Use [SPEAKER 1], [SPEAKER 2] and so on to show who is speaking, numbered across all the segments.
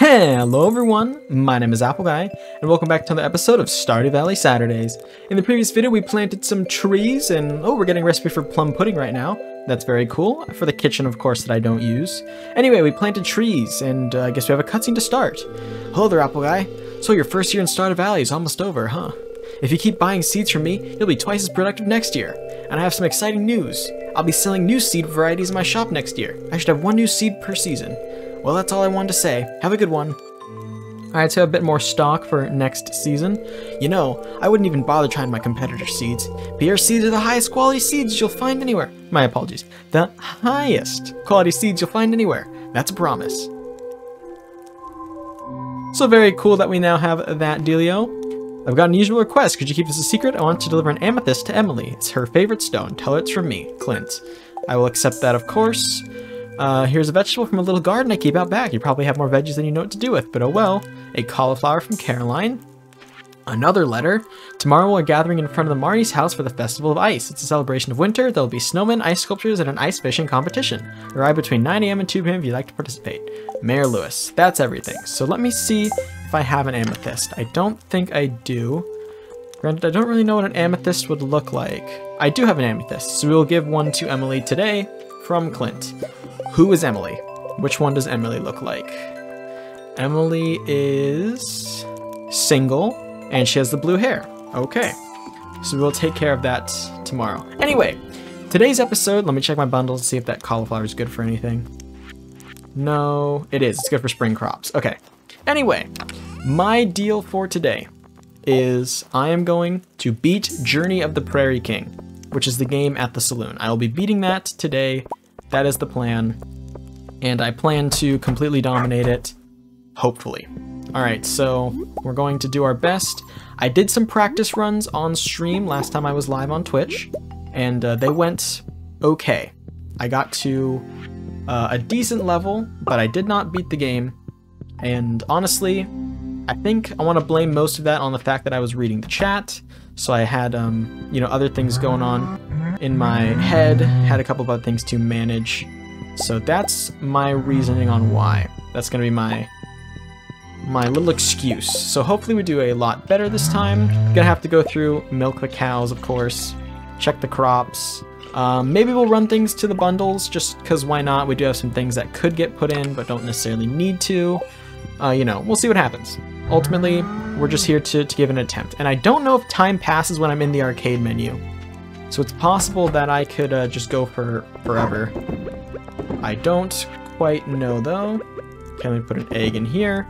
[SPEAKER 1] Hello everyone, my name is Apple Guy, and welcome back to another episode of Stardew Valley Saturdays. In the previous video we planted some trees, and oh, we're getting a recipe for plum pudding right now. That's very cool, for the kitchen of course that I don't use. Anyway, we planted trees, and uh, I guess we have a cutscene to start. Hello there Apple Guy. So your first year in Stardew Valley is almost over, huh? If you keep buying seeds from me, you'll be twice as productive next year. And I have some exciting news. I'll be selling new seed varieties in my shop next year. I should have one new seed per season. Well, that's all I wanted to say. Have a good one. Alright, so a bit more stock for next season. You know, I wouldn't even bother trying my competitor seeds. Pierre seeds are the highest quality seeds you'll find anywhere. My apologies. The highest quality seeds you'll find anywhere. That's a promise. So very cool that we now have that dealio. I've got an unusual request. Could you keep this a secret? I want to deliver an amethyst to Emily. It's her favorite stone. Tell her it's from me, Clint. I will accept that, of course. Uh, here's a vegetable from a little garden I keep out back. You probably have more veggies than you know what to do with, but oh well. A cauliflower from Caroline. Another letter. Tomorrow we're gathering in front of the Marnie's house for the Festival of Ice. It's a celebration of winter. There'll be snowmen, ice sculptures, and an ice fishing competition. Arrive between 9 a.m. and 2 p.m. if you'd like to participate. Mayor Lewis. That's everything. So let me see if I have an amethyst. I don't think I do. Granted, I don't really know what an amethyst would look like. I do have an amethyst, so we'll give one to Emily today from Clint. Who is Emily? Which one does Emily look like? Emily is single and she has the blue hair. Okay. So we'll take care of that tomorrow. Anyway, today's episode, let me check my bundles to see if that cauliflower is good for anything. No, it is. It's good for spring crops. Okay. Anyway, my deal for today is I am going to beat Journey of the Prairie King, which is the game at the saloon. I will be beating that today that is the plan. And I plan to completely dominate it, hopefully. Alright, so we're going to do our best. I did some practice runs on stream last time I was live on Twitch, and uh, they went okay. I got to uh, a decent level, but I did not beat the game. And honestly, I think I want to blame most of that on the fact that I was reading the chat, so I had, um, you know, other things going on in my head, had a couple of other things to manage. So that's my reasoning on why. That's gonna be my my little excuse. So hopefully we do a lot better this time. Gonna have to go through, milk the cows, of course, check the crops. Um, maybe we'll run things to the bundles, just because why not? We do have some things that could get put in, but don't necessarily need to. Uh, you know, we'll see what happens. Ultimately, we're just here to, to give an attempt. And I don't know if time passes when I'm in the arcade menu. So it's possible that I could uh, just go for forever. I don't quite know though. Can we put an egg in here?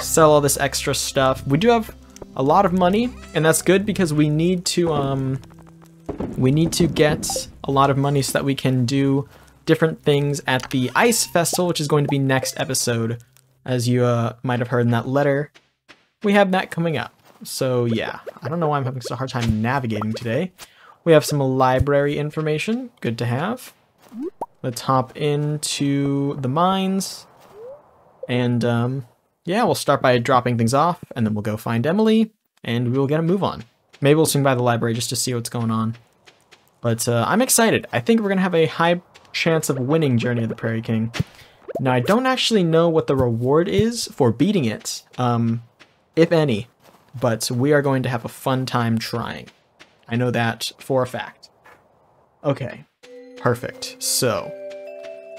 [SPEAKER 1] Sell all this extra stuff. We do have a lot of money, and that's good because we need to um we need to get a lot of money so that we can do different things at the Ice Festival, which is going to be next episode. As you uh, might have heard in that letter, we have that coming up. So yeah, I don't know why I'm having such a hard time navigating today. We have some library information, good to have. Let's hop into the mines. And um, yeah, we'll start by dropping things off, and then we'll go find Emily, and we'll get a move on. Maybe we'll swing by the library just to see what's going on. But uh, I'm excited. I think we're going to have a high chance of winning Journey of the Prairie King. Now, I don't actually know what the reward is for beating it, um, if any, but we are going to have a fun time trying. I know that for a fact. Okay, perfect. So,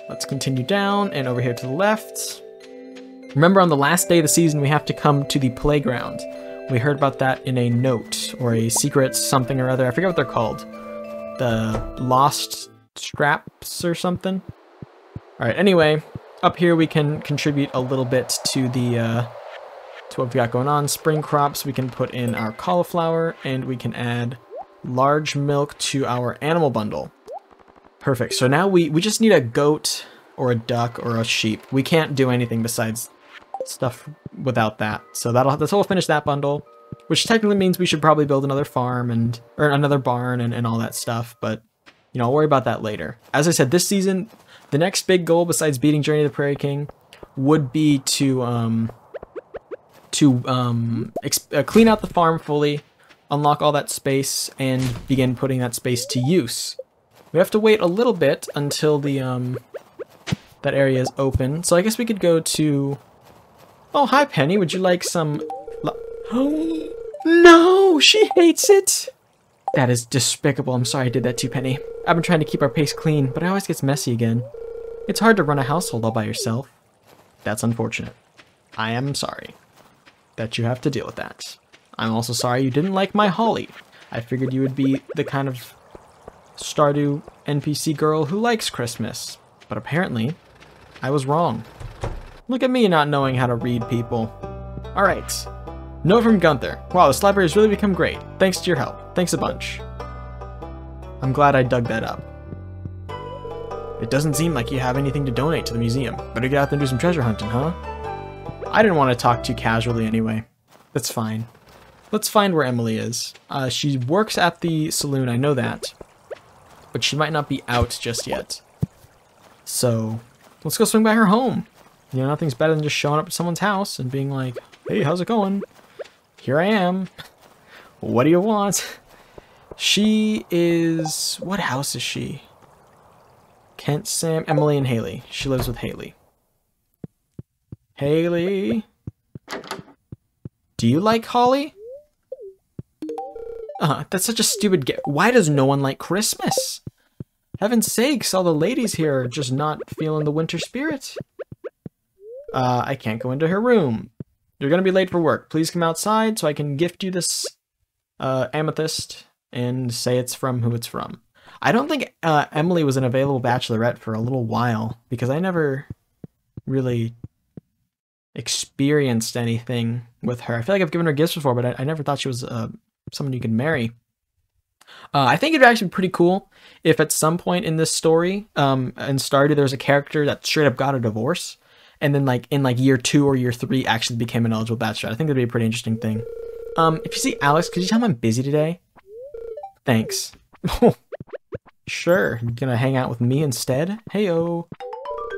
[SPEAKER 1] let's continue down and over here to the left. Remember on the last day of the season, we have to come to the playground. We heard about that in a note or a secret something or other. I forget what they're called. The lost straps or something. All right, anyway, up here we can contribute a little bit to the uh, to what we've got going on. Spring crops, we can put in our cauliflower and we can add large milk to our animal bundle. Perfect. So now we, we just need a goat or a duck or a sheep. We can't do anything besides stuff without that. So that'll that's will finish that bundle, which technically means we should probably build another farm and or another barn and, and all that stuff. But you know, I'll worry about that later. As I said, this season, the next big goal besides beating Journey of the Prairie King would be to um to um uh, clean out the farm fully, unlock all that space, and begin putting that space to use. We have to wait a little bit until the um, that area is open. So I guess we could go to Oh, hi, Penny. Would you like some... Oh, no! She hates it! That is despicable. I'm sorry I did that to Penny. I've been trying to keep our pace clean, but it always gets messy again. It's hard to run a household all by yourself. That's unfortunate. I am sorry that you have to deal with that. I'm also sorry you didn't like my Holly. I figured you would be the kind of Stardew NPC girl who likes Christmas. But apparently, I was wrong. Look at me not knowing how to read people. Alright. Note from Gunther. Wow, this library has really become great. Thanks to your help. Thanks a bunch. I'm glad I dug that up. It doesn't seem like you have anything to donate to the museum. Better get out there and do some treasure hunting, huh? I didn't want to talk too casually anyway. That's fine. Let's find where Emily is. Uh, she works at the saloon, I know that. But she might not be out just yet. So, let's go swing by her home. You know, nothing's better than just showing up at someone's house and being like, hey, how's it going? Here I am. What do you want? She is... What house is she? Kent, Sam, Emily, and Haley. She lives with Haley. Haley? Do you like Holly? Uh, that's such a stupid get. Why does no one like Christmas? Heaven's sakes, all the ladies here are just not feeling the winter spirit. Uh, I can't go into her room. You're gonna be late for work. Please come outside so I can gift you this uh, amethyst and say it's from who it's from. I don't think uh, Emily was an available bachelorette for a little while because I never really experienced anything with her. I feel like I've given her gifts before, but I, I never thought she was uh, someone you can marry. Uh, I think it'd actually be pretty cool if at some point in this story, um, in Stardew, there's a character that straight up got a divorce, and then like in like year two or year three actually became an eligible bachelor. I think that'd be a pretty interesting thing. Um, if you see Alex, could you tell him I'm busy today? Thanks. Sure, you gonna hang out with me instead? Heyo.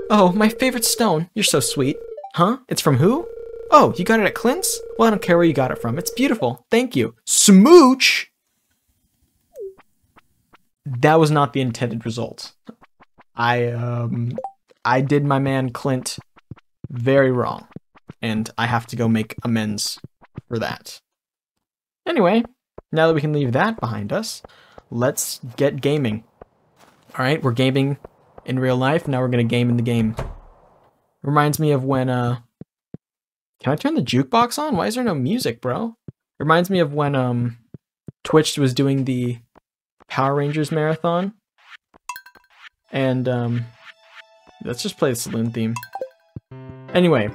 [SPEAKER 1] Oh, my favorite stone. You're so sweet. Huh? It's from who? Oh, you got it at Clint's? Well, I don't care where you got it from. It's beautiful. Thank you. Smooch! That was not the intended result. I, um, I did my man Clint very wrong. And I have to go make amends for that. Anyway, now that we can leave that behind us, let's get gaming. All right, we're gaming in real life. Now we're going to game in the game. Reminds me of when, uh, can I turn the jukebox on? Why is there no music, bro? Reminds me of when, um, Twitch was doing the Power Rangers marathon. And, um, let's just play the saloon theme. Anyway,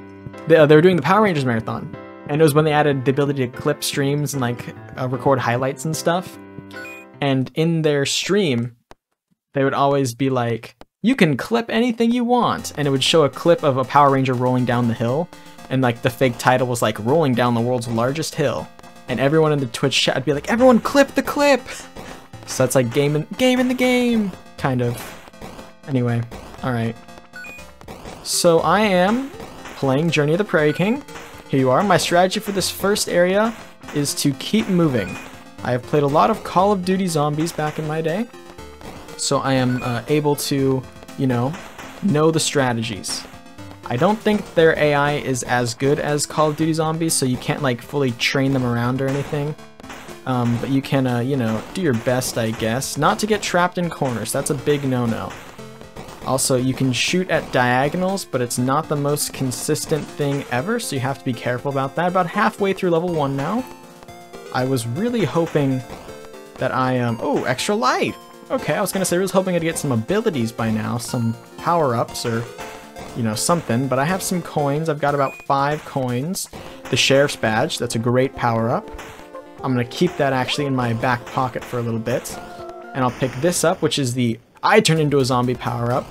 [SPEAKER 1] they, uh, they were doing the Power Rangers marathon. And it was when they added the ability to clip streams and, like, uh, record highlights and stuff. And in their stream, they would always be like, you can clip anything you want. And it would show a clip of a Power Ranger rolling down the hill. And like the fake title was like, rolling down the world's largest hill. And everyone in the Twitch chat would be like, everyone clip the clip! So that's like game in, game in the game, kind of. Anyway, alright. So I am playing Journey of the Prairie King. Here you are. My strategy for this first area is to keep moving. I have played a lot of Call of Duty Zombies back in my day so I am uh, able to, you know, know the strategies. I don't think their AI is as good as Call of Duty Zombies, so you can't like fully train them around or anything. Um, but you can, uh, you know, do your best, I guess. Not to get trapped in corners, that's a big no-no. Also, you can shoot at diagonals, but it's not the most consistent thing ever, so you have to be careful about that. About halfway through level 1 now. I was really hoping that I, um, oh, extra life! Okay, I was gonna say I was hoping I'd get some abilities by now, some power-ups or, you know, something, but I have some coins. I've got about five coins. The Sheriff's Badge, that's a great power-up. I'm gonna keep that actually in my back pocket for a little bit. And I'll pick this up, which is the I turn into a zombie power-up.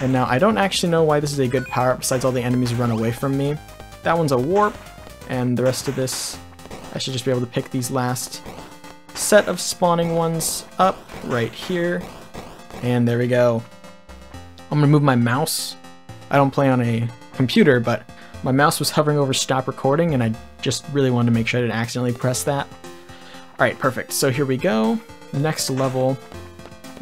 [SPEAKER 1] And now I don't actually know why this is a good power-up besides all the enemies run away from me. That one's a warp, and the rest of this, I should just be able to pick these last set of spawning ones up right here. And there we go. I'm gonna move my mouse. I don't play on a computer, but my mouse was hovering over stop recording and I just really wanted to make sure I didn't accidentally press that. Alright, perfect. So here we go. Next level.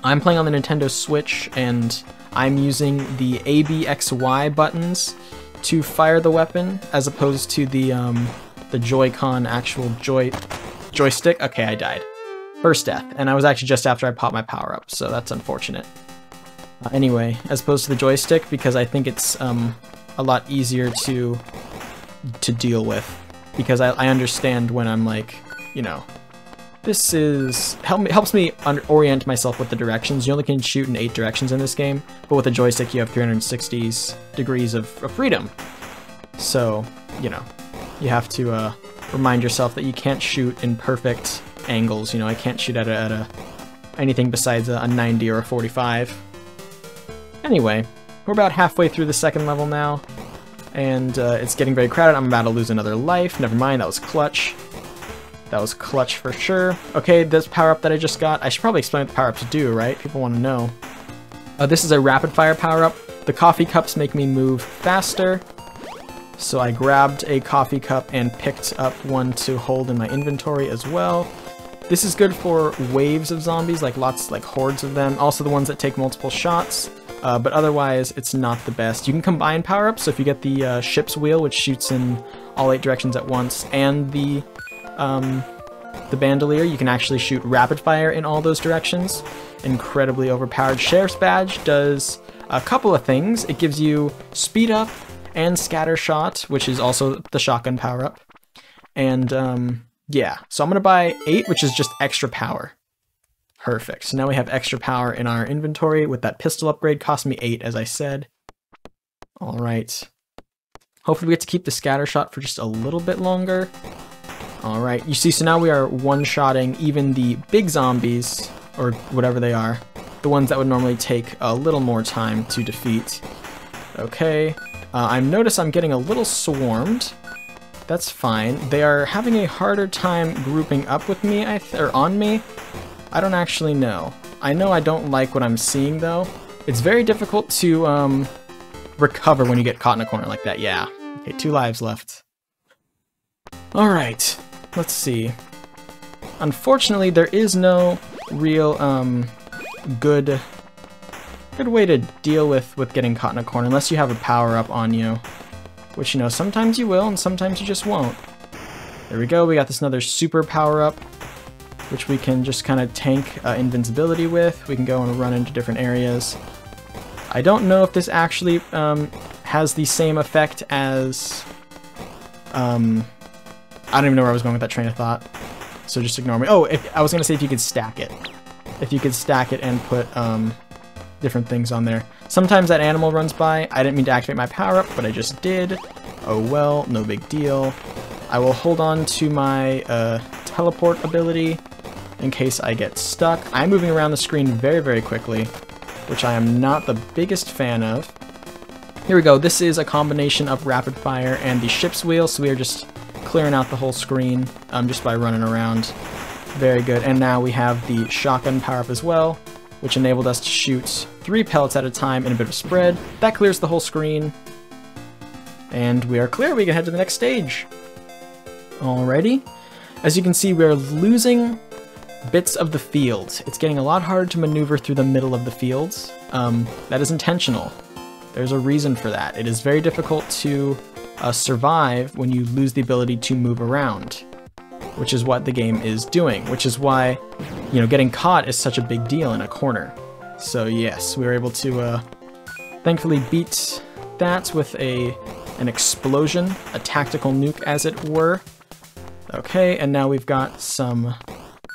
[SPEAKER 1] I'm playing on the Nintendo Switch and I'm using the A, B, X, Y buttons to fire the weapon as opposed to the um, the Joy-Con actual joy joystick. Okay, I died. First death, and I was actually just after I popped my power up, so that's unfortunate. Uh, anyway, as opposed to the joystick, because I think it's um, a lot easier to to deal with, because I, I understand when I'm like, you know, this is help me, helps me orient myself with the directions. You only can shoot in eight directions in this game, but with a joystick you have 360 degrees of, of freedom. So, you know, you have to uh, remind yourself that you can't shoot in perfect angles. You know, I can't shoot at a, at a anything besides a, a 90 or a 45. Anyway, we're about halfway through the second level now, and uh, it's getting very crowded. I'm about to lose another life. Never mind, that was clutch. That was clutch for sure. Okay, this power-up that I just got, I should probably explain what the power-ups do, right? People want to know. Uh, this is a rapid-fire power-up. The coffee cups make me move faster. So I grabbed a coffee cup and picked up one to hold in my inventory as well. This is good for waves of zombies, like lots, like hordes of them. Also the ones that take multiple shots. Uh, but otherwise, it's not the best. You can combine power-ups, so if you get the uh, ship's wheel, which shoots in all eight directions at once, and the um, the bandolier, you can actually shoot rapid fire in all those directions. Incredibly overpowered. Sheriff's Badge does a couple of things. It gives you speed up and scatter shot, which is also the shotgun power up. And um, yeah, so I'm gonna buy eight, which is just extra power. Perfect. So now we have extra power in our inventory with that pistol upgrade. Cost me eight, as I said. All right. Hopefully we get to keep the scatter shot for just a little bit longer. All right, you see, so now we are one-shotting even the big zombies, or whatever they are, the ones that would normally take a little more time to defeat. Okay, uh, I notice I'm getting a little swarmed. That's fine. They are having a harder time grouping up with me, I or on me. I don't actually know. I know I don't like what I'm seeing, though. It's very difficult to um, recover when you get caught in a corner like that, yeah. Okay, two lives left. Alright, let's see. Unfortunately, there is no real um, good good way to deal with, with getting caught in a corner unless you have a power-up on you. Which, you know, sometimes you will and sometimes you just won't. There we go, we got this another super power-up, which we can just kind of tank uh, invincibility with. We can go and run into different areas. I don't know if this actually um, has the same effect as um, I don't even know where I was going with that train of thought. So just ignore me. Oh, if, I was going to say if you could stack it. If you could stack it and put um, different things on there. Sometimes that animal runs by. I didn't mean to activate my power-up, but I just did. Oh well, no big deal. I will hold on to my uh, teleport ability in case I get stuck. I'm moving around the screen very, very quickly, which I am not the biggest fan of. Here we go. This is a combination of rapid fire and the ship's wheel, so we are just clearing out the whole screen um, just by running around. Very good. And now we have the shotgun power-up as well, which enabled us to shoot three pellets at a time in a bit of a spread. That clears the whole screen. And we are clear. We can head to the next stage. Alrighty. As you can see, we are losing bits of the field. It's getting a lot harder to maneuver through the middle of the fields. Um, that is intentional. There's a reason for that. It is very difficult to uh, survive when you lose the ability to move around, which is what the game is doing, which is why, you know, getting caught is such a big deal in a corner. So yes, we were able to uh, thankfully beat that with a an explosion, a tactical nuke as it were. Okay, and now we've got some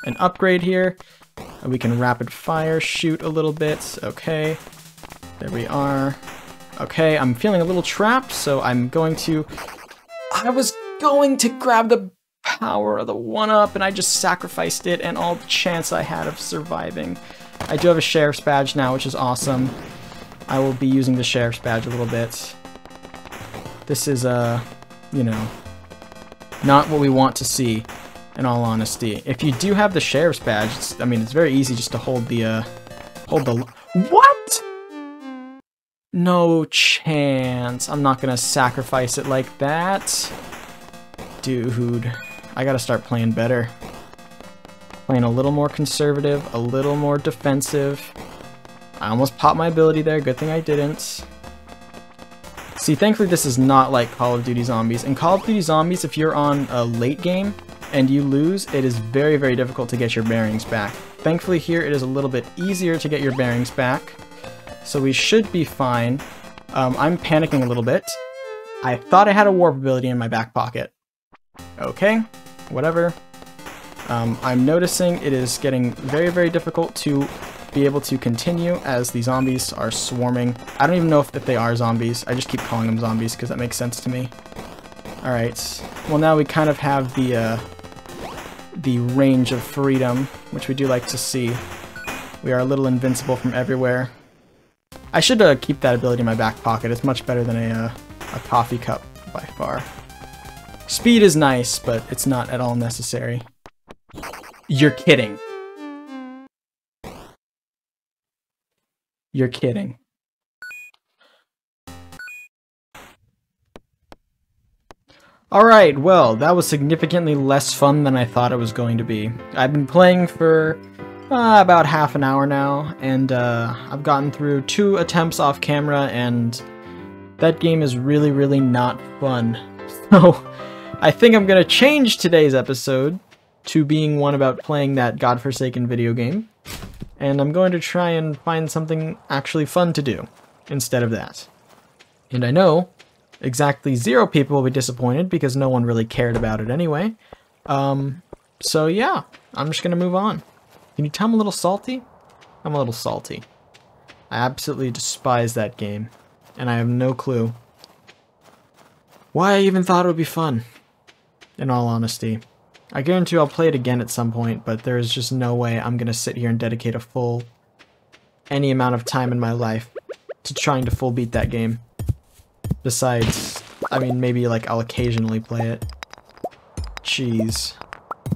[SPEAKER 1] an upgrade here. We can rapid fire shoot a little bit. Okay, there we are. Okay, I'm feeling a little trapped, so I'm going to... I was going to grab the power of the 1-up, and I just sacrificed it and all the chance I had of surviving. I do have a Sheriff's Badge now, which is awesome. I will be using the Sheriff's Badge a little bit. This is, uh, you know, not what we want to see, in all honesty. If you do have the Sheriff's Badge, I mean, it's very easy just to hold the, uh, hold the... What?! No chance. I'm not gonna sacrifice it like that. Dude, I gotta start playing better. Playing a little more conservative, a little more defensive. I almost popped my ability there, good thing I didn't. See, thankfully this is not like Call of Duty Zombies. In Call of Duty Zombies, if you're on a late game and you lose, it is very, very difficult to get your bearings back. Thankfully here it is a little bit easier to get your bearings back, so we should be fine. Um, I'm panicking a little bit. I thought I had a warp ability in my back pocket. Okay, whatever. Um, I'm noticing it is getting very, very difficult to be able to continue as the zombies are swarming. I don't even know if, if they are zombies. I just keep calling them zombies because that makes sense to me. Alright, well now we kind of have the, uh, the range of freedom, which we do like to see. We are a little invincible from everywhere. I should uh, keep that ability in my back pocket. It's much better than a, uh, a coffee cup by far. Speed is nice, but it's not at all necessary. You're kidding. You're kidding. Alright, well, that was significantly less fun than I thought it was going to be. I've been playing for uh, about half an hour now, and uh, I've gotten through two attempts off camera, and that game is really, really not fun. So, I think I'm going to change today's episode to being one about playing that godforsaken video game and I'm going to try and find something actually fun to do instead of that. And I know exactly zero people will be disappointed because no one really cared about it anyway. Um, so yeah, I'm just to move on. Can you tell I'm a little salty? I'm a little salty. I absolutely despise that game, and I have no clue why I even thought it would be fun, in all honesty. I guarantee I'll play it again at some point, but there's just no way I'm to sit here and dedicate a full, any amount of time in my life to trying to full beat that game. Besides, I mean, maybe like I'll occasionally play it. Jeez.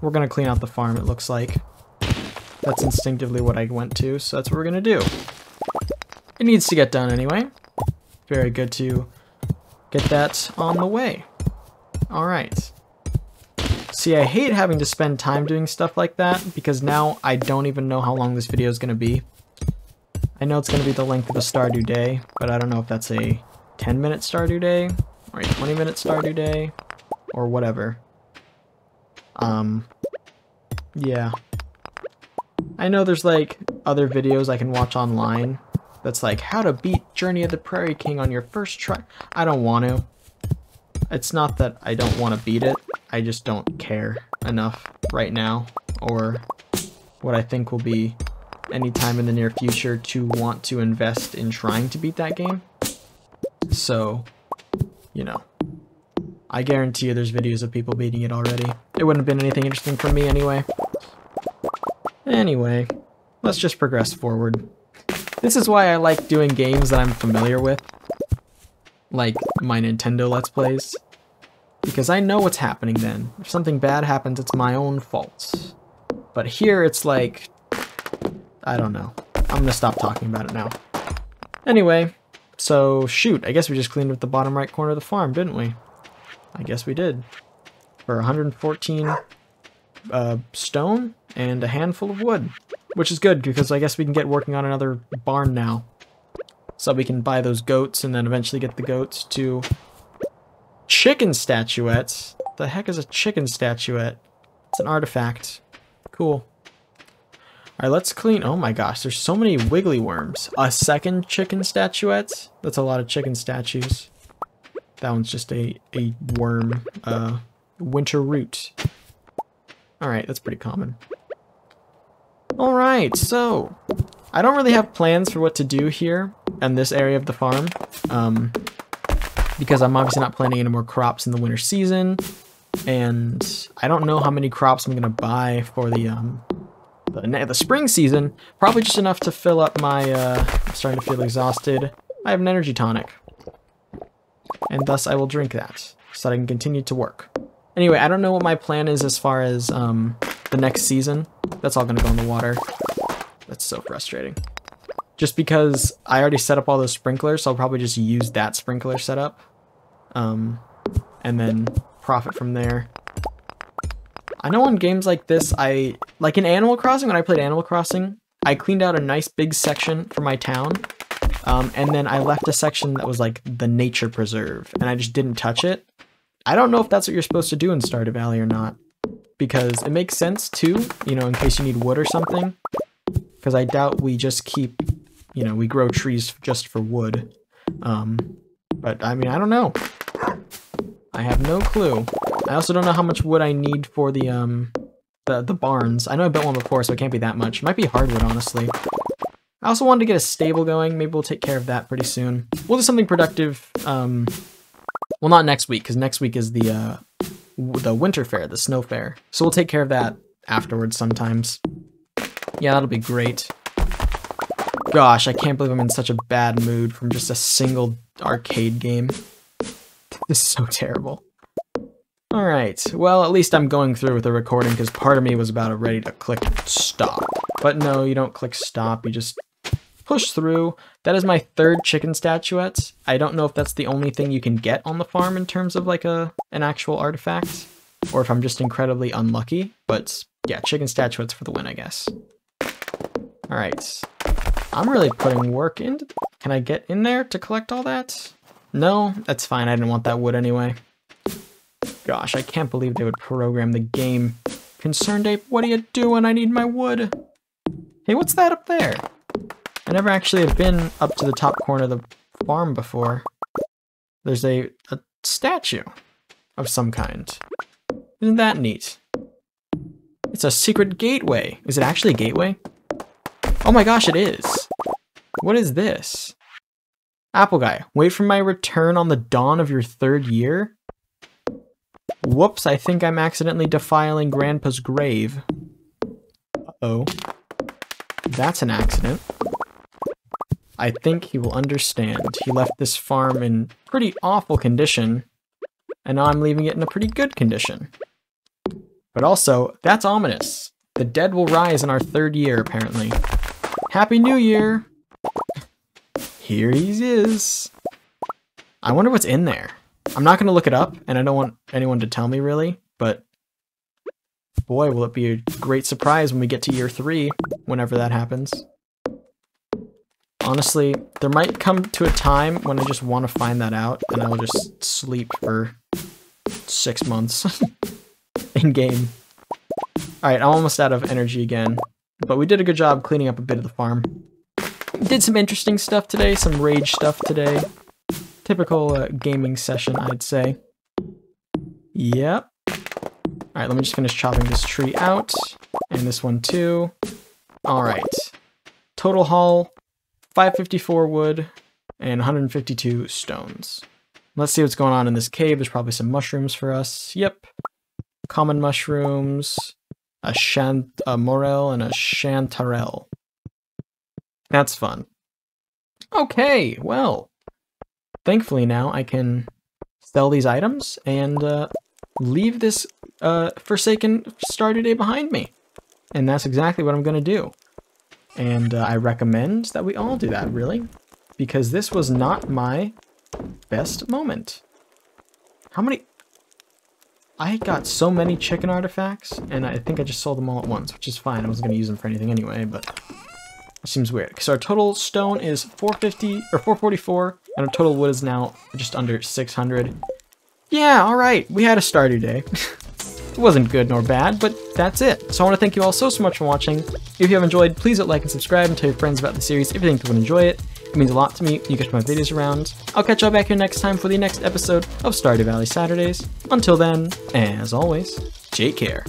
[SPEAKER 1] We're to clean out the farm, it looks like. That's instinctively what I went to, so that's what we're to do. It needs to get done anyway. Very good to get that on the way. Alright. See, I hate having to spend time doing stuff like that, because now I don't even know how long this video is to be. I know it's to be the length of a Stardew day, but I don't know if that's a 10 minute Stardew day, or a 20 minute Stardew day, or whatever. Um, yeah. I know there's like other videos I can watch online that's like how to beat Journey of the Prairie King on your first try. I don't want to. It's not that I don't want to beat it, I just don't care enough right now, or what I think will be any time in the near future to want to invest in trying to beat that game. So, you know, I guarantee you there's videos of people beating it already. It wouldn't have been anything interesting for me anyway. Anyway, let's just progress forward. This is why I like doing games that I'm familiar with like my Nintendo Let's Plays. Because I know what's happening then. If something bad happens, it's my own fault. But here it's like... I don't know. I'm gonna stop talking about it now. Anyway, so shoot, I guess we just cleaned up the bottom right corner of the farm, didn't we? I guess we did. For 114 uh, stone and a handful of wood. Which is good, because I guess we can get working on another barn now. So we can buy those goats and then eventually get the goats to chicken statuettes. The heck is a chicken statuette? It's an artifact. Cool. Alright, let's clean. Oh my gosh, there's so many wiggly worms. A second chicken statuette? That's a lot of chicken statues. That one's just a, a worm. Uh, winter root. Alright, that's pretty common. Alright, so I don't really have plans for what to do here in this area of the farm. Um, because I'm obviously not planting any more crops in the winter season. And I don't know how many crops I'm going to buy for the, um, the, the spring season. Probably just enough to fill up my, uh, I'm starting to feel exhausted. I have an energy tonic. And thus I will drink that so that I can continue to work. Anyway, I don't know what my plan is as far as um, the next season. That's all to go in the water. That's so frustrating. Just because I already set up all those sprinklers, so I'll probably just use that sprinkler setup. Um, and then profit from there. I know on games like this, I like in Animal Crossing, when I played Animal Crossing, I cleaned out a nice big section for my town. Um, and then I left a section that was like the nature preserve, and I just didn't touch it. I don't know if that's what you're supposed to do in Stardew Valley or not, because it makes sense too, you know, in case you need wood or something. Because I doubt we just keep, you know, we grow trees just for wood. Um, but I mean, I don't know. I have no clue. I also don't know how much wood I need for the um the the barns. I know I built one before, so it can't be that much. It might be hardwood, honestly. I also wanted to get a stable going. Maybe we'll take care of that pretty soon. We'll do something productive. Um, well, not next week, because next week is the uh, the winter fair, the snow fair. So we'll take care of that afterwards sometimes. Yeah, that'll be great. Gosh, I can't believe I'm in such a bad mood from just a single arcade game. This is so terrible. Alright, well at least I'm going through with the recording because part of me was about ready to click stop. But no, you don't click stop, you just push through. That is my third chicken statuette. I don't know if that's the only thing you can get on the farm in terms of like a an actual artifact, or if I'm just incredibly unlucky, but yeah, chicken statuettes for the win, I guess. Alright, I'm really putting work into... Can I get in there to collect all that? No, that's fine, I didn't want that wood anyway. Gosh, I can't believe they would program the game. ConcernedApe, what are you doing? I need my wood. Hey, what's that up there? I never actually have been up to the top corner of the farm before. There's a, a statue of some kind. Isn't that neat? It's a secret gateway. Is it actually a gateway? Oh my gosh, it is. What is this? Apple Guy, wait for my return on the dawn of your third year? Whoops, I think I'm accidentally defiling Grandpa's grave. Uh oh That's an accident. I think he will understand. He left this farm in pretty awful condition, and now I'm leaving it in a pretty good condition. But also, that's ominous. The dead will rise in our third year, apparently. Happy New Year! Here he is. I wonder what's in there. I'm not going to look it up, and I don't want anyone to tell me, really, but boy, will it be a great surprise when we get to year three, whenever that happens. Honestly, there might come to a time when I just want to find that out, and I will just sleep for six months in-game. Alright, I'm almost out of energy again, but we did a good job cleaning up a bit of the farm. Did some interesting stuff today, some rage stuff today. Typical uh, gaming session, I'd say. Yep. Alright, let me just finish chopping this tree out, and this one too. Alright. Total haul, 554 wood, and 152 stones. Let's see what's going on in this cave. There's probably some mushrooms for us. Yep. Common mushrooms, a, shant a morel, and a chanterelle. That's fun. Okay, well. Thankfully now I can sell these items and uh, leave this uh, Forsaken Stardew Day behind me. And that's exactly what I'm going to do. And uh, I recommend that we all do that, really. Because this was not my best moment. How many... I got so many chicken artifacts, and I think I just sold them all at once, which is fine. I wasn't going to use them for anything anyway, but seems weird. So our total stone is 450 or 444, and our total wood is now just under 600. Yeah, all right. We had a Stardew Day. It wasn't good nor bad, but that's it. So I want to thank you all so, so much for watching. If you have enjoyed, please hit like and subscribe and tell your friends about the series if you think they would enjoy it. It means a lot to me you get my videos around. I'll catch y'all back here next time for the next episode of Stardew Valley Saturdays. Until then, as always, take care.